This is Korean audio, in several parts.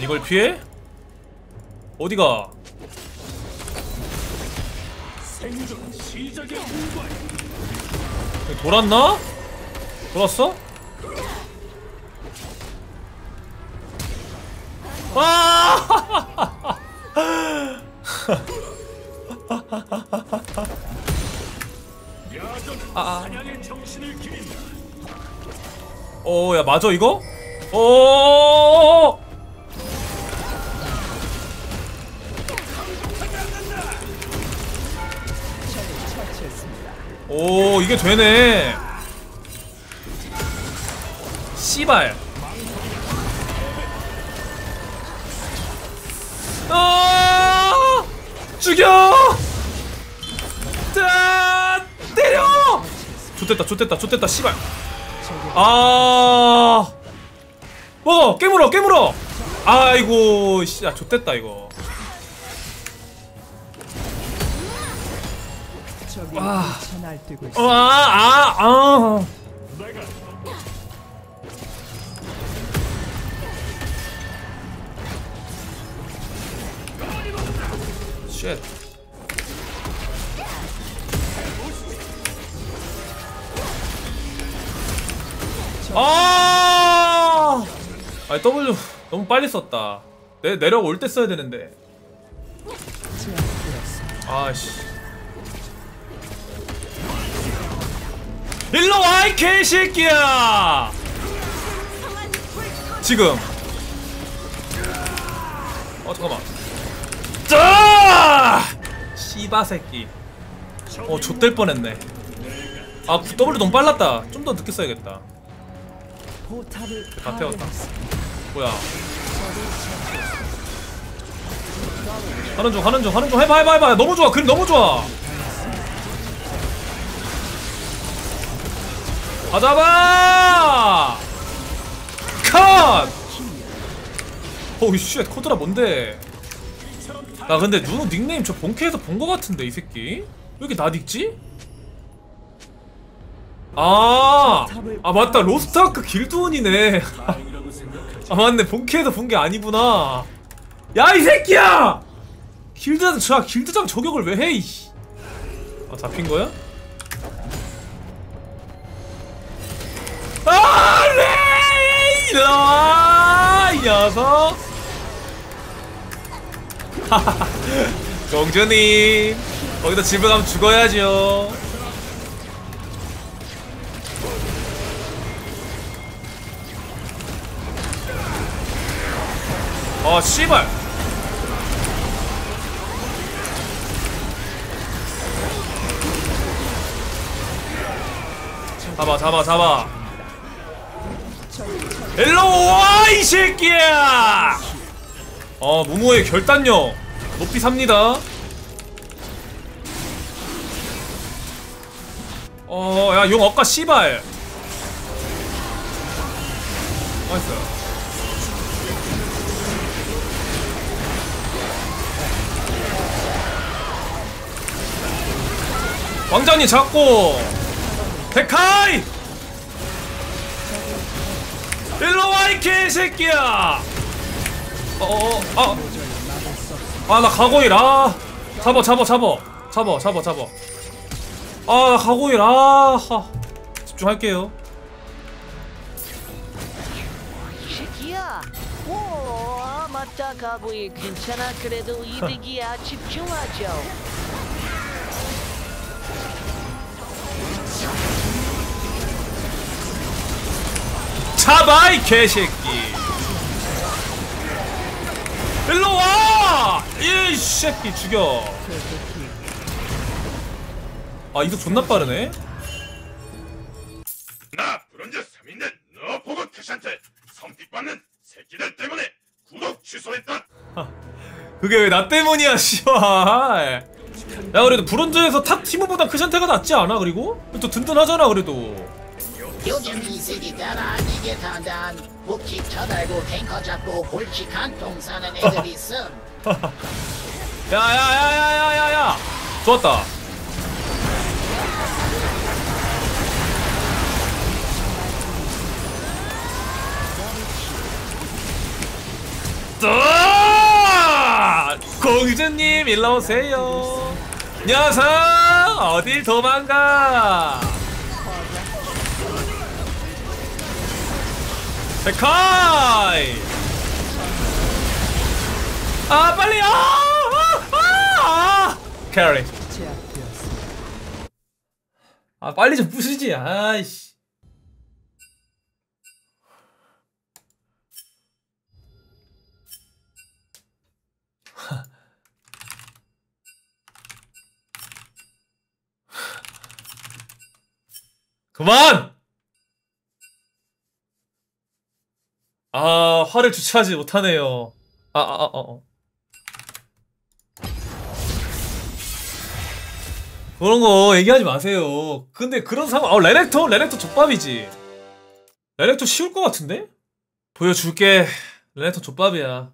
아니 이걸 피해? 어디가? 돌았나? 돌았어? 아! 아, 아. 정신을 기린다. 어, 야, 맞아, 이거? 어! 오, 이게 되네. 씨발. 아! 죽여! 자, 때려! 좋됐다, 좋됐다, 좋됐다, 씨발. 아, 뭐 깨물어, 깨물어. 아이고, 씨, 야, 좋됐다 이거. 와. 날뛰고 아, 있어. 아, 아. 내가 쉣. 아! 아니 W 너무 빨리 썼다. 내 내려올 때 써야 되는데. 아씨. 일로 와, 이 개새끼야! 지금. 어, 잠깐만. 짜! 씨바 새끼. 어, 좆될 뻔했네. 아, W 너무 빨랐다. 좀 더 늦게 써야겠다. 다 태웠다. 뭐야? 하는 중, 하는 중, 하는 중. 해봐, 해봐, 해봐. 너무 좋아. 그림 너무 좋아. 가자봐! 컷! 오우 shit quadra 뭔데? 나 근데 누누 닉네임 저 본캐에서 본 거 같은데 이 새끼? 왜 이렇게 낯익지? 아, 아 맞다 로스트아크 길드원이네. 아 맞네 본캐에서 본 게 아니구나 야 이 새끼야 길드장 저 길드장 저격을 왜 해? 아 잡힌 거야? 아 레이 일로와 이 녀석. 공주님 거기다 집에 가면 죽어야죠. 아 씨발. 잡아 잡아 잡아 일로 와 이 새끼야! 어 무모의 결단력 높이 삽니다. 어 야 용 억까 씨발. 나이스. 왕자님 잡고. 데카이 일로 와 이 개새끼야 어어 아 아 나 가고일 아 잡아 잡아 잡아 잡아 잡아 잡아 아나 가고일 아 하. 집중할게요 새끼야. 오, 맞다 가보이 괜찮아. 그래도 이득이야. 집중하죠. 잡아 이 개새끼. 일로 와 이 새끼 죽여. 아 이거 존나 빠르네. 나 브론즈 3인데 너 보고 크산테 선픽박는 새끼들 때문에 구독 취소했다. 그게 왜 나 때문이야 씨발. 야 그래도 브론즈에서 탑 티모보다 크산테가 낫지 않아 그리고? 또 든든하잖아 그래도 요즘 이 세기 따라 이게 단단 북식 쳐달고 탱커 잡고 골치 간통 사는 애들 있음 야야야야야야야 좋았다 또 공주님 일로 오세요. 녀석 어딜 도망가? 백카이. 아 빨리 아! 아! 아! 아! 캐리. 아 빨리 좀 부시지. 아이씨. 그만! 아, 화를 주체하지 못하네요. 아, 아, 아, 아, 어. 그런 거 얘기하지 마세요. 근데 그런 상황, 어, 레넥터, 레넥터 족밥이지. 레넥터 쉬울 것 같은데? 보여줄게. 레넥터 족밥이야.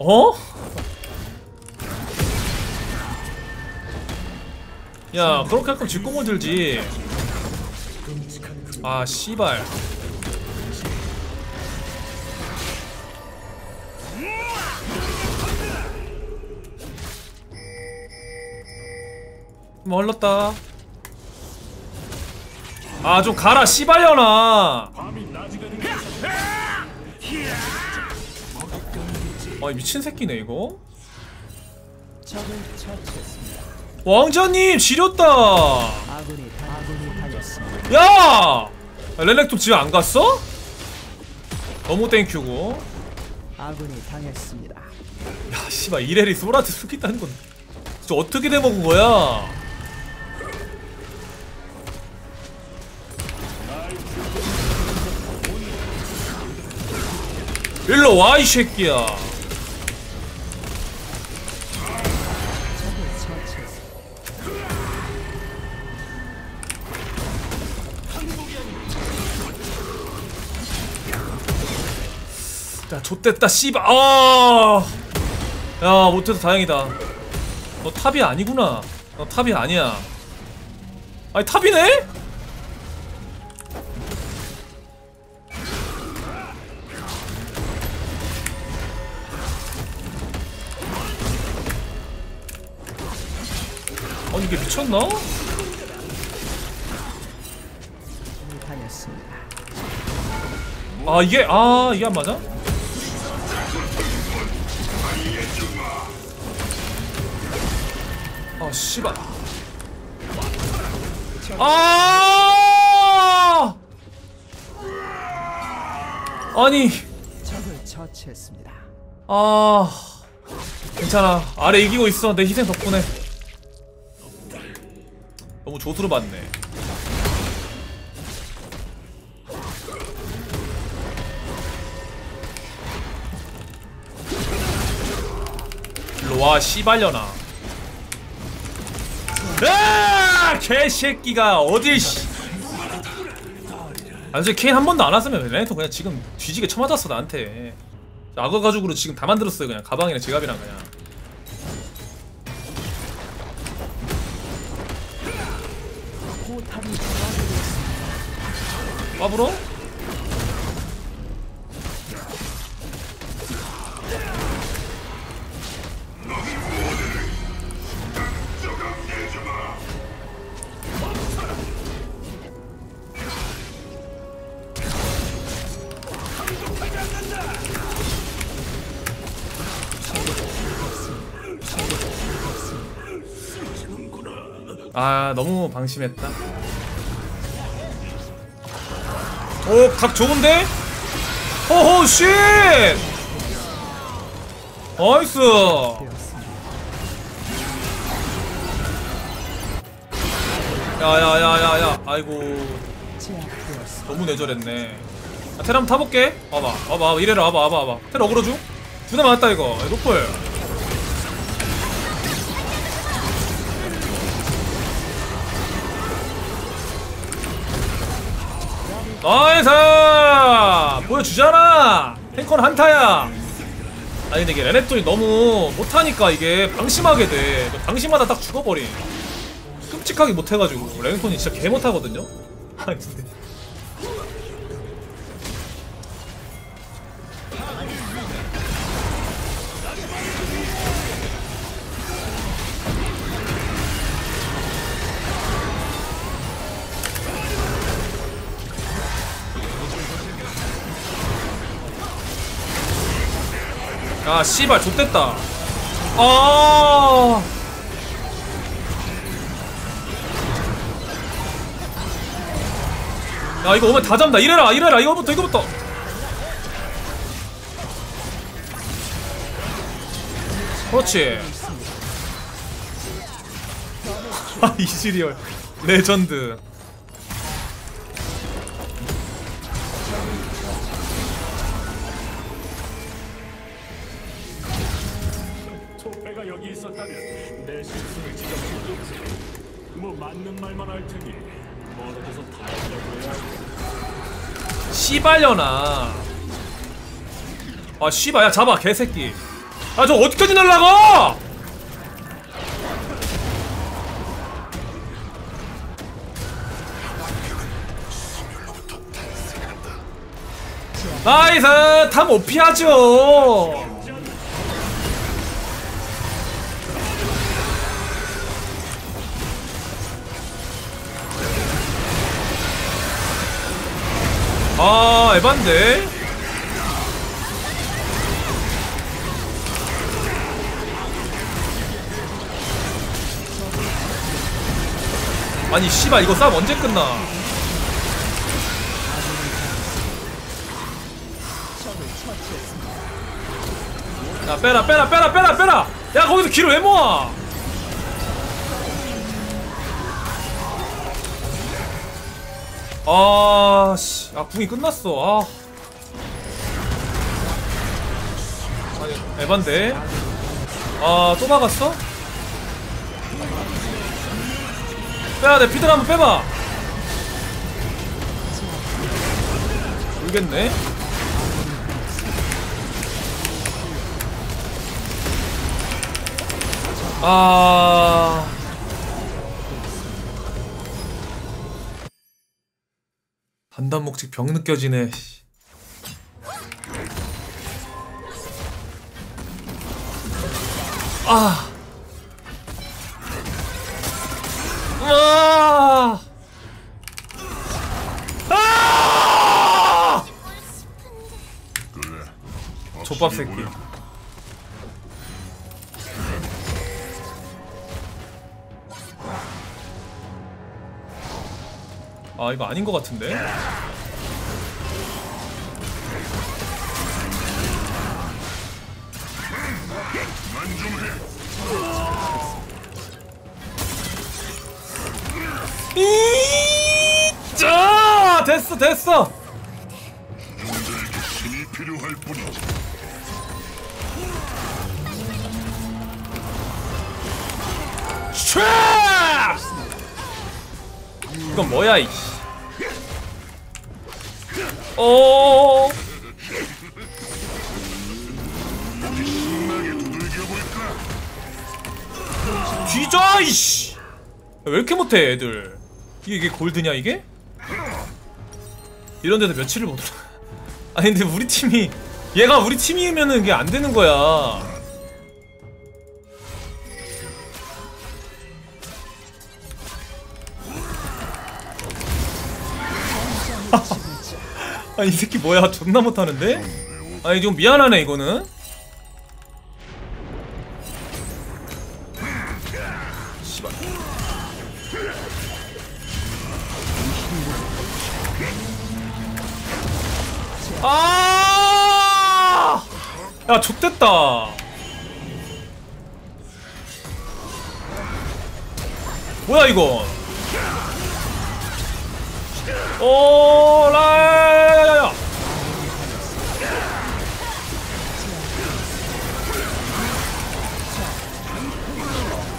어? 야, 그렇게 할 거면 뒷공을 들지. 아, 씨발. 뭐 흘렀다. 아, 좀 가라, 씨발려나. 아, 이 미친 새끼네, 이거. 왕자님, 지렸다. 야! 렐렉도 집에 안 갔어? 너무 땡큐고. 아군이 당했습니다. 야, 씨발, 이래리 소라한테 숨겼다는 건. 저 어떻게 돼먹은 거야? 일로 와, 이 새끼야. 야, 좆됐다, 씨발. 아! 야, 못해서 다행이다. 너 탑이 아니구나. 너 탑이 아니야. 아니, 탑이네? 아니, 이게 미쳤나? 당했습니다. 아, 이게, 아, 이게 안 맞아? 아, 씨발. 아! 아니, 적을 처치했습니다. 아. 괜찮아. 아래 이기고 있어. 내 희생 덕분에. 너무 조수로 봤네. 일로 와, 씨발려나. 아! 개새끼가 어딜 씨. 아니 케인 한 번도 안 왔으면 레네토 그냥 지금 뒤지게 쳐맞았어 나한테 악어 가죽으로 지금 다 만들었어요 그냥 가방이랑 지갑이랑 그냥 포탑이 너무 방심했다. 오각 좋은데? 호호 쉣! 나이스! 야야야야야. 아이고. 너무 내절했네. 아, 한번 타볼게. 와봐 와봐. 이래라 와봐 와봐. 테라 어그러줘? 두대 맞았다 이거. 노플 nice! 보여주잖아! 탱커는 한타야! 아니 근데 이게 레넥톤이 너무 못하니까 이게 방심하게 돼. 방심하다 딱 죽어버림. 끔찍하게 못해가지고. 레넥톤이 진짜 개 못하거든요? 아니 근데 아 씨발 좆됐다. 아. 야 이거 오면 다 잡는다. 이래라 이래라. 이거부터 이거부터. 그렇지. 아 이시리얼. 레전드 토페가 여기 있었다면 내 실수를 지적해줬지. 뭐 맞는 말만 할 테니 멀어져서 다 하려고 해야 씨발려나. 아 씨발 야 잡아 개새끼. 아 저 어디까지 날라가? 나이스 다못 피하죠 아 에반데? 아니 씨발 이거 싸움 언제 끝나? 야 빼라 빼라 빼라 빼라 빼라! 야 거기서 길을 왜 모아 아 씨. 아 궁이 끝났어. 아. 아니 에반데? 아 또 막았어? 빼야돼. 피들 한번 빼봐. 모르겠네. 아 단단 목직 병 느껴지네 씨. 아 아! 아! 족밥 새끼. 아 이거 아닌 것 같은데? 이- 자 됐어 됐어 필요할 뿐이지. 촤 이건 뭐야 이오 볼까? 뒤져 이씨 왜 이렇게 못해 애들 이게, 이게 골드냐 이게? 이런 데서 며칠을 못 올라 아니 근데 우리 팀이 얘가 우리 팀이면은 이게 안 되는 거야 아니 이 새끼 뭐야 존나 못하는데? 아니 좀 미안하네 이거는 아! 야, 좆됐다. 뭐야 이거? 오, 라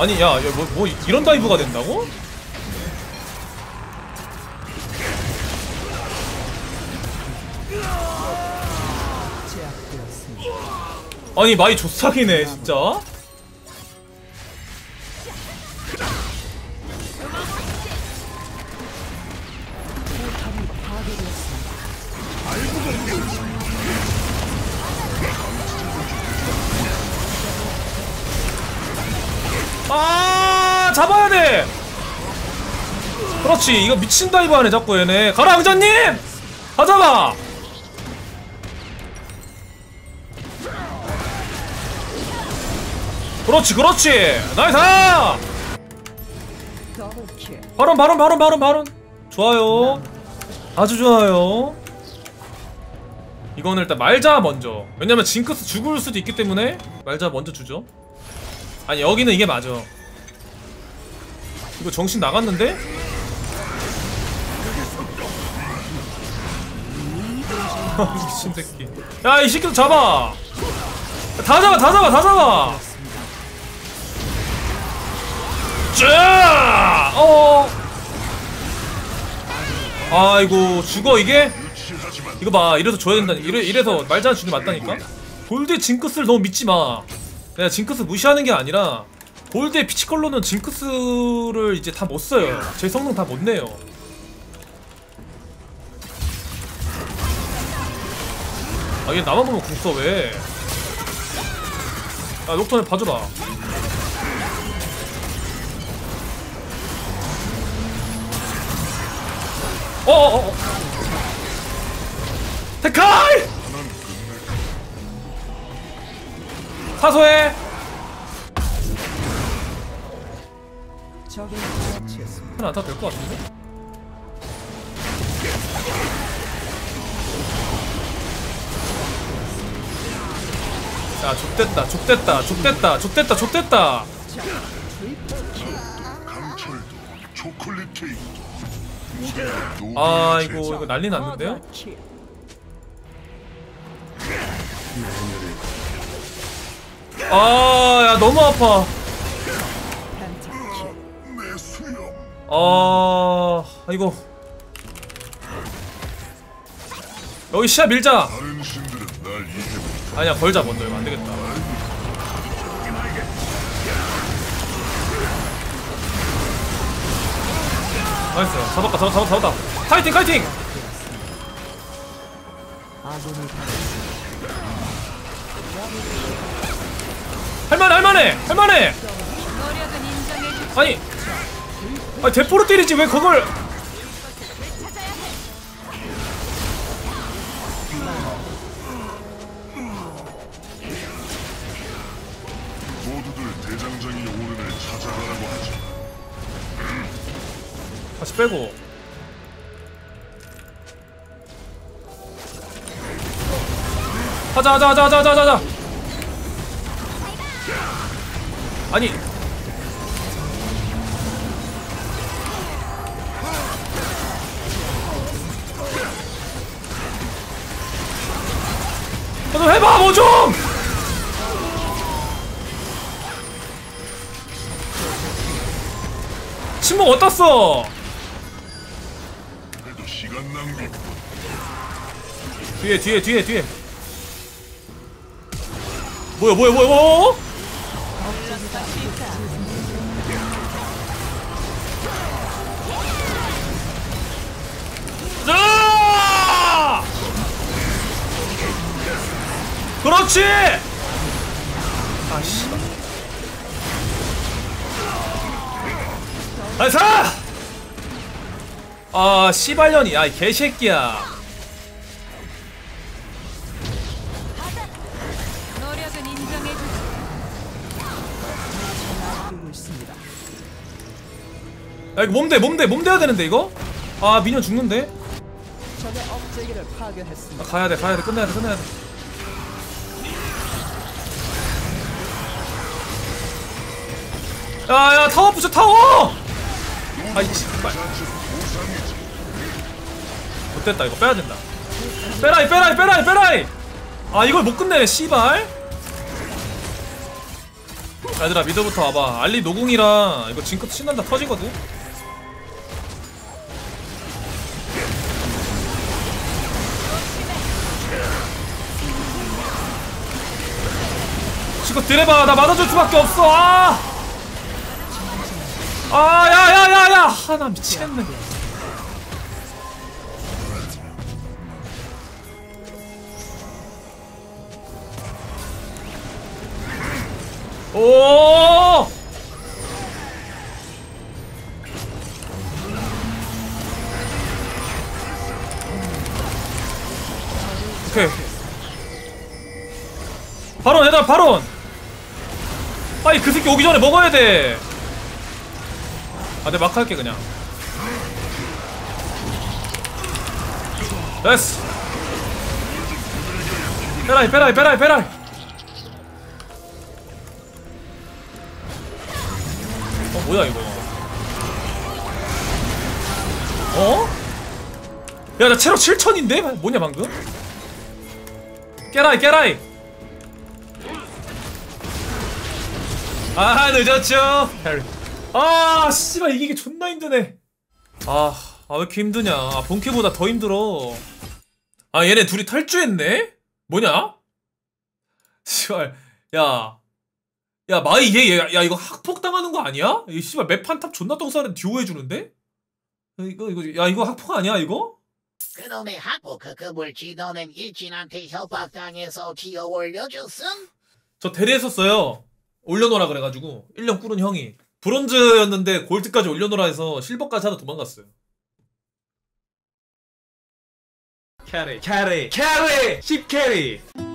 아니, 야, 야, 뭐, 뭐 이런 다이브가 된다고? 아니 마이 조싹이네 진짜 아 잡아야 돼. 그렇지 이거 미친 dive 하네 자꾸 얘네. 가라 의자님! 가져가 그렇지 그렇지. nice. 바론 바론 바론 바론 바론 좋아요. 아주 좋아요. 이거는 일단 말자 먼저. 왜냐면 징크스 죽을 수도 있기 때문에 말자 먼저 주죠 아니 여기는 이게 맞아 이거 정신 나갔는데? 미친 새끼 야이 새끼도 잡아 다 잡아 다 잡아 다 잡아 쫙! 어. 아이고 죽어 이게? 이거 봐 이래서 줘야 된다 이래, 이래서 말자는 게 맞다니까? 골드의 징크스를 너무 믿지 마 내가 징크스 무시하는 게 아니라 골드의 피치컬러는 징크스를 이제 다 못 써요 제 성능 다 못 내요 아 얘 나만 보면 궁써 왜? 야 녹턴을 봐줘라 어어어 데카이! 사소해 적을 처치했습니다. 하나 안 타도 될것 같은데? 야 족됐다 족됐다 족됐다 족됐다 족됐다 아 이거 이거 난리 났는데요? 더블킬. 아야 너무 아파. 아 이거. 여기 시야 밀자. 아니야 걸자 먼저. 이거 안되겠다. nice. 잡았다 잡았다 잡았다 잡았다. 파이팅 파이팅 할만해 할만해. 아니 아니 대포로 때리지. 왜 그걸? 다시 빼고. 하자 하자 하자 하자 하자 하자 아니. 어, 좀 해봐 뭐 좀! 침묵 써 그래도 시간 낭비 뒤에 뒤에 뒤에 뒤에. 뭐야 뭐야 뭐야 뭐? 그렇지! 아씨. 나이스! 아, 씨발년이, 야, 이 개새끼야. 야, 이거 몸대, 몸대, 몸대야 되는데, 이거? 아, 미니언 죽는데? 아, 가야 돼, 가야 돼, 끝내야 돼, 끝내야 돼. 야, 야, 타워 부셔, 타워! 아이, 씨발. 못됐다, 이거 빼야 된다. 빼라이, 빼라이, 빼라이, 빼라이! 아, 이걸 못 끝내네, 씨발. 얘들아, mid부터 와봐. 알리 노궁이랑 이거 징크스 신난다 터지거든? 지금 드레바 나 맞아줄 수밖에 없어 아! 아, 야, 야, 야, 야! 아, 나 미치겠네. 오! 오케이. 바론 얘들아 바론 빨리 그 새끼 오기 전에 먹어야 돼. 아, 내가 막 할게 그냥. 됐어. 빼라이, 빼라이, 빼라이, 빼라이. 어, 뭐야 이거? 어? 야, 나 체력 7천인데? 뭐냐 방금? 빼라이, 빼라이. 아 늦었죠 아 씨발 이기기 존나 힘드네. 아아 왜 이렇게 힘드냐? 아, 본캐보다 더 힘들어. 아 얘네 둘이 탈주했네? 뭐냐? 씨발 야 야 마이 얘야 야 이거 학폭 당하는 거 아니야? 이 씨발 매판 top 존나 똥 싸는 듀오 해주는데? 이거 이거 야 이거 학폭 아니야 이거? 그놈의 학폭 그급을 지너는 일진한테 협박당해서 티어 올려줬음? 저 대리했었어요. 올려놓으라 그래가지고. 1년 꿇은 형이 브론즈였는데 골드까지 올려놓으라 해서 실버까지 하다 도망갔어요. 캐리 캐리 캐리 10캐리